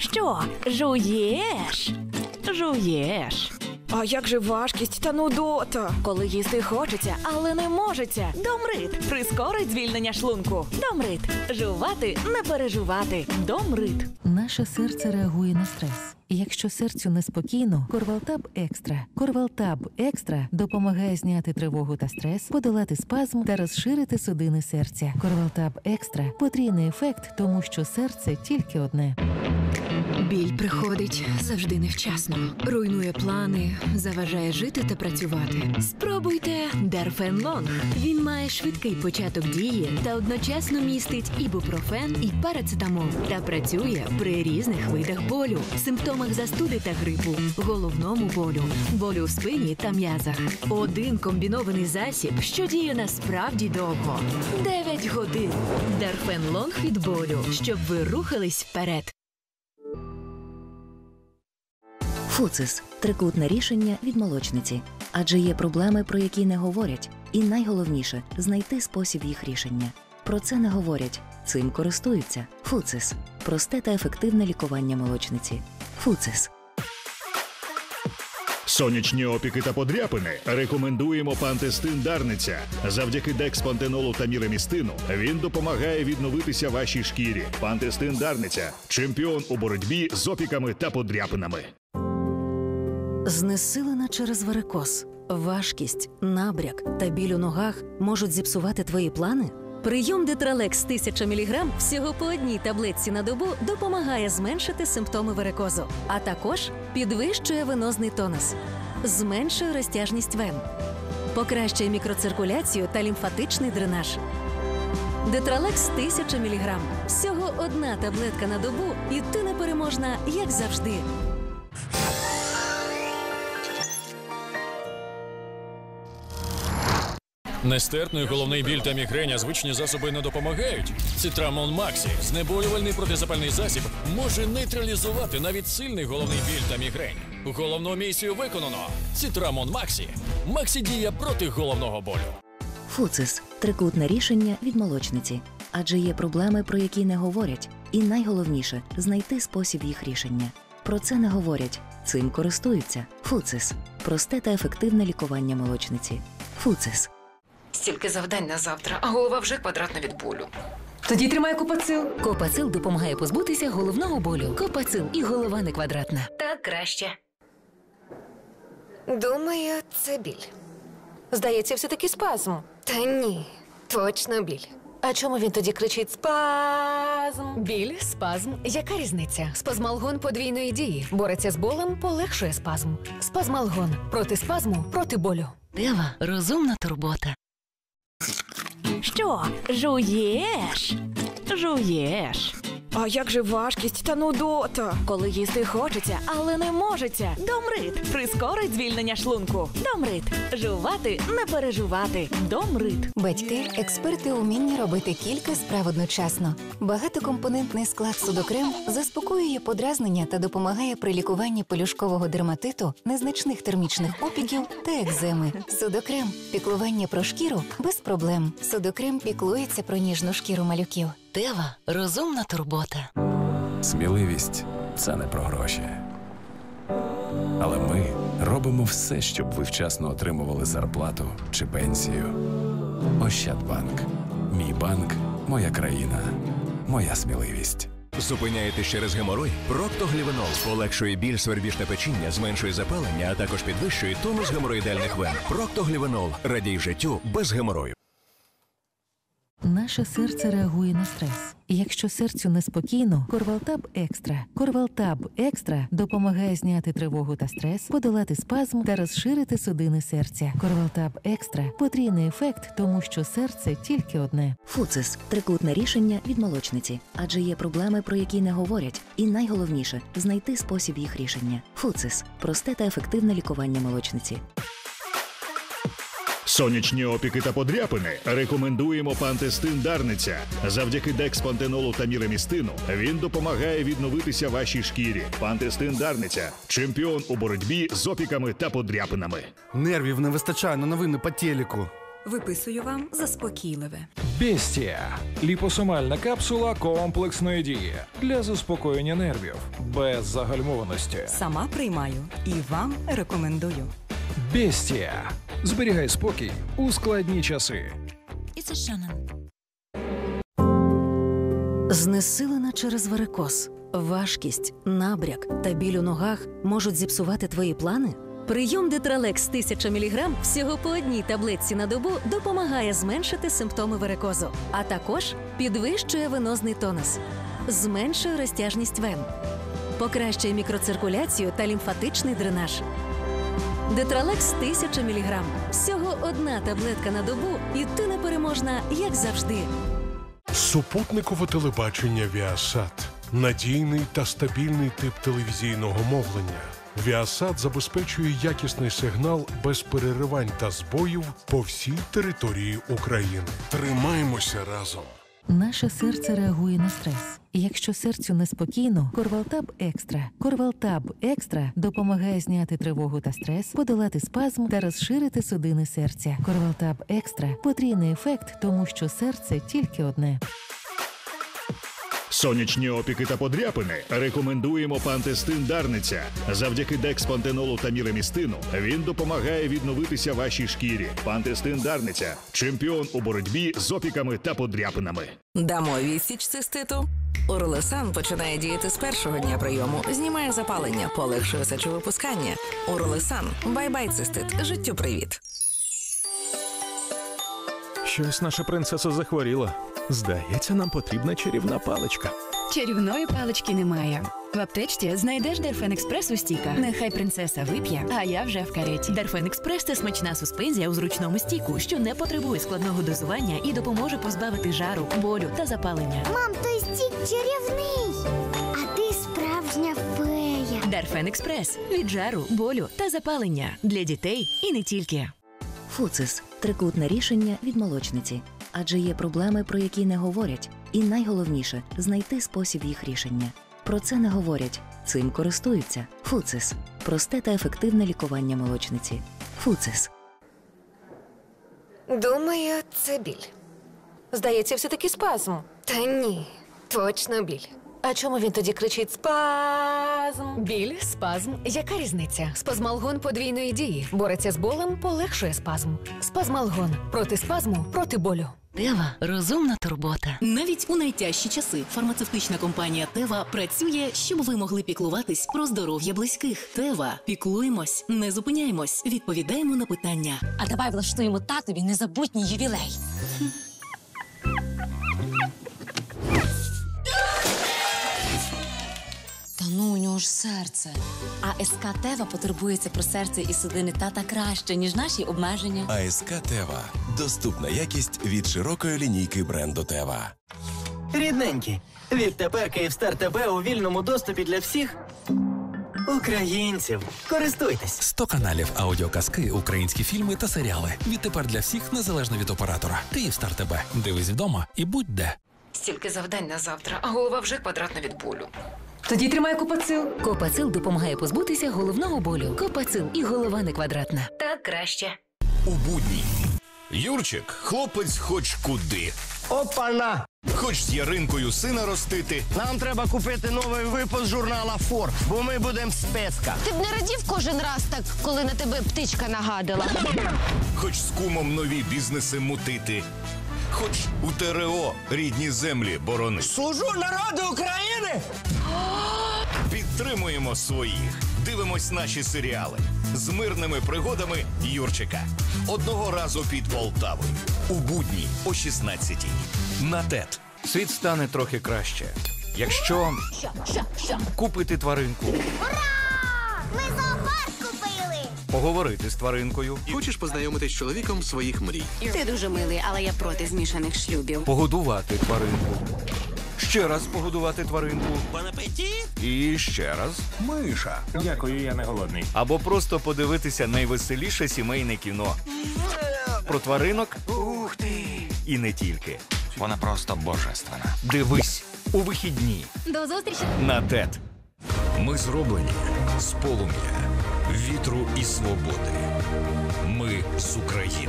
Що, жуєш? Жуєш. А як же важкість та нудота? Коли їсти хочеться, але не можеться. Домрит прискорить звільнення шлунку. Домрит. Жувати не переживати. Домрит. Наше серце реагує на стрес. Якщо серцю неспокійно, Корвалтаб Екстра. Корвалтаб Екстра допомагає зняти тривогу та стрес, подолати спазм та розширити судини серця. Корвалтаб Екстра потрійний ефект, тому що серце тільки одне. Біль приходить завжди невчасно, руйнує плани, заважає жити та працювати. Спробуйте Дарфен Лонг. Він має швидкий початок дії та одночасно містить ібупрофен і парацетамол та працює при різних видах болю, симптомах застуди та грипу, головному болю, болю в спині та м'язах. Один комбінований засіб, що діє насправді довго 9 годин. Дарфен Лонг від болю, щоб ви рухались вперед. Фуцис трикутне рішення від молочниці. Адже є проблеми, про які не говорять, і найголовніше знайти спосіб їх рішення. Про це не говорять, цим користуються. Фуцис просте та ефективне лікування молочниці. Фуцис. Сонячні опіки та подряпини рекомендуємо Пантестин-Дарниця. Завдяки декспантенолу та міремістину він допомагає відновитися вашій шкірі. Пантестин Дарниця чемпіон у боротьбі з опіками та подряпинами. Знесилена через варикоз, важкість, набряк та біль у ногах можуть зіпсувати твої плани? Прийом Детралекс 1000 мг всього по одній таблетці на добу допомагає зменшити симптоми варикозу, а також підвищує венозний тонус, зменшує розтяжність вен, покращує мікроциркуляцію та лімфатичний дренаж. Детралекс 1000 мг. Всього одна таблетка на добу, і ти непереможна, як завжди. Нестерпний головний біль та мігреня звичні засоби не допомагають. Цитрамон Максі, знеболювальний протизапальний засіб, може нейтралізувати навіть сильний головний біль та мігрень. Головну місію виконано. Цитрамон Максі. Максі проти головного болю. Фуцис трикутне рішення від молочниці. Адже є проблеми, про які не говорять, і найголовніше знайти спосіб їх рішення. Про це не говорять, цим користуються. Фуцис просте та ефективне лікування молочниці. Фуцис. Стільки завдань на завтра, а голова вже квадратна від болю. Тоді тримай купацил. Копацил допомагає позбутися головного болю. Копацил і голова не квадратна. Так краще. Думаю, це біль. Здається, все таки спазм. Та ні, точно біль. А чому він тоді кричить спазм? Біль, спазм. Яка різниця? Спазмалгон подвійної дії. Бореться з болем, полегшує спазм. Спазмалгон проти спазму, проти болю. Дева розумна турбота. Що, жуєш? Жуєш. А як же важкість та нудота? Коли їсти хочеться, але не можеться. Домрит прискорить звільнення шлунку. Домрит. Жувати не переживати. Домрит. Батьки експерти у вмінні робити кілька справ одночасно. Багатокомпонентний склад судокрем заспокоює подразнення та допомагає при лікуванні пелюшкового дерматиту, незначних термічних опіків та екземи. Судокрем піклування про шкіру без проблем. Судокрем піклується про ніжну шкіру малюків. Дева розумна турбота. Сміливість це не про гроші. Але ми робимо все, щоб ви вчасно отримували зарплату чи пенсію. Ощадбанк. Мій банк, моя країна, моя сміливість. Зупиняєтесь через геморой? Проктоглівенол полегшує біль, свербіж та печіння, зменшує запалення, а також підвищує тонус геморроїдальних вен. Проктоглівенол радій життю без геморою. Наше серце реагує на стрес. Якщо серцю неспокійно, Корвалтаб Екстра. Корвалтаб Екстра допомагає зняти тривогу та стрес, подолати спазм та розширити судини серця. Корвалтаб Екстра потрійний ефект, тому що серце тільки одне. Фуцис трикутне рішення від молочниці. Адже є проблеми, про які не говорять, і найголовніше знайти спосіб їх рішення. Фуцис просте та ефективне лікування молочниці. Сонячні опіки та подряпини рекомендуємо пантестин Дарниця. Завдяки декспантенолу та міремістину він допомагає відновитися вашій шкірі. Пантестин Дарниця чемпіон у боротьбі з опіками та подряпинами. Нервів не вистачає на новини по телеку. Виписую вам заспокійливе. Бестія ліпосомальна капсула комплексної дії для заспокоєння нервів без загальмованості. Сама приймаю і вам рекомендую. Бестія зберігай спокій у складні часи. Знесилена через варикоз, важкість, набряк та біль у ногах можуть зіпсувати твої плани? Прийом Детралекс 1000 мг всього по одній таблетці на добу допомагає зменшити симптоми варикозу, а також підвищує венозний тонус, зменшує розтяжність вен, покращує мікроциркуляцію та лімфатичний дренаж. Детралекс 1000 мг. Всього одна таблетка на добу, і ти непереможна, як завжди. Супутникове телебачення Viasat надійний та стабільний тип телевізійного мовлення. Viasat забезпечує якісний сигнал без переривань та збоїв по всій території України. Тримаймося разом. Наше серце реагує на стрес. Якщо серцю неспокійно, Корвалтаб Екстра. Корвалтаб Екстра допомагає зняти тривогу та стрес, подолати спазм та розширити судини серця. Корвалтаб Екстра потрійний ефект, тому що серце тільки одне. Сонячні опіки та подряпини рекомендуємо пантестин Дарниця. Завдяки декспантенолу та міремістину він допомагає відновитися вашій шкірі. Пантестин Дарниця чемпіон у боротьбі з опіками та подряпинами. Дамо відсіч циститу. Уролесан починає діяти з першого дня прийому, знімає запалення, полегшує сечовипускання. Уролесан. Bye-bye, цистит. Життю привіт. Щось наша принцеса захворіла. Здається, нам потрібна чарівна паличка. Чарівної палички немає. В аптечці знайдеш Дарфен Експрес у стіках. Нехай принцеса вип'є, а я вже в кареті. Дарфен Експрес це смачна суспензія у зручному стіку, що не потребує складного дозування і допоможе позбавити жару, болю та запалення. Мам, той стік чарівний, а ти справжня фея. Дарфен Експрес від жару, болю та запалення для дітей і не тільки. Фуцис трикутне рішення від молочниці. Адже є проблеми, про які не говорять, і найголовніше знайти спосіб їх рішення. Про це не говорять, цим користуються. Фуцис просте та ефективне лікування молочниці. Фуцис. Думаю, це біль. Здається, все-таки спазм. Та ні, точно біль. А чому він тоді кричить спазм? Біль, спазм. Яка різниця? Спазмалгон подвійної дії. Бореться з болем, полегшує спазм. Спазмалгон проти спазму, проти болю. Тева розумна турбота. Навіть у найтяжчі часи фармацевтична компанія Тева працює, щоб ви могли піклуватись про здоров'я близьких. Тева піклуємось, не зупиняємось, відповідаємо на питання. А давай влаштуємо татові незабутній ювілей. Нього ж серце. А СК Тева потурбується про серце і судини тата краще, ніж наші обмеження. АСК Тева доступна якість від широкої лінійки бренду Тева. Рідненькі, відтепер Київстар ТВ у вільному доступі для всіх українців. Користуйтесь. 100 каналів аудіоказки, українські фільми та серіали. Відтепер для всіх незалежно від оператора. Київстар ТБ. Дивись вдома і будь де. Стільки завдань на завтра, а голова вже квадратна від болю. Тоді тримай купацил. Копацил допомагає позбутися головного болю. Копацил і голова не квадратна. Так краще. У будні. Юрчик, хлопець хоч куди. Опана! Хоч з яринкою сина ростити. Нам треба купити новий випуск журнала Фор, бо ми будемо спецка. Ти б не радів кожен раз так, коли на тебе птичка нагадала. Хоч з кумом нові бізнеси мутити. Хоч у ТРО рідні землі боронити. Служу народу України! Підтримуємо своїх. Дивимось наші серіали з мирними пригодами Юрчика. Одного разу під Полтавою. У будні о 16-й. На ТЕТ. Світ стане трохи краще. Якщо Що, що, що? купити тваринку, Ми зоопарк купили! поговорити з тваринкою, Хочеш познайомитись з чоловіком своїх мрій? Ти дуже милий, але я проти змішаних шлюбів. погодувати тваринку. Ще раз погодувати тваринку. Апетит! І ще раз. Миша. Дякую, я не голодний. Або просто подивитися найвеселіше сімейне кіно. Про тваринок Ух ти! і не тільки. Вона просто божественна. Дивись у вихідні До зустрічі! на ТЕТ. Ми зроблені з полум'я, вітру і свободи. Ми з України.